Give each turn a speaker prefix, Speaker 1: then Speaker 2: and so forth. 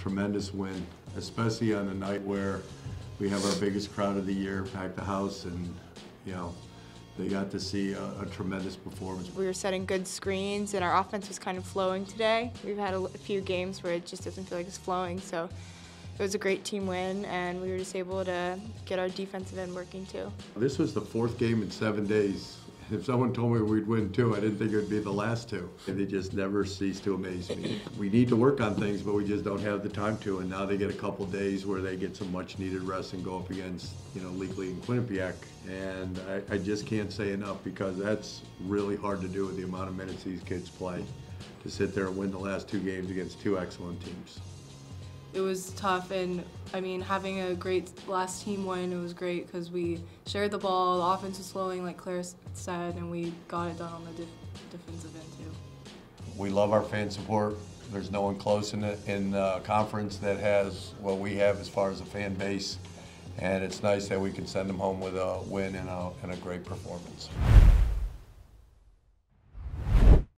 Speaker 1: tremendous win, especially on the night where we have our biggest crowd of the year, packed the house, and, you know, they got to see a, a tremendous performance.
Speaker 2: We were setting good screens, and our offense was kind of flowing today. We've had a, a few games where it just doesn't feel like it's flowing, so it was a great team win, and we were just able to get our defensive end working too.
Speaker 1: This was the fourth game in seven days. If someone told me we'd win two, I didn't think it would be the last two. They just never cease to amaze me. We need to work on things, but we just don't have the time to. And now they get a couple days where they get some much needed rest and go up against, you know, League and Quinnipiac. And I, I just can't say enough because that's really hard to do with the amount of minutes these kids play. To sit there and win the last two games against two excellent teams.
Speaker 3: It was tough and I mean having a great last team win it was great because we shared the ball the offense was flowing like Claire said and we got it done on the def- defensive end too
Speaker 1: We love our fan support. There's no one close in the, in the conference that has what we have as far as a fan base. And it's nice that we can send them home with a win and a, and a great performance.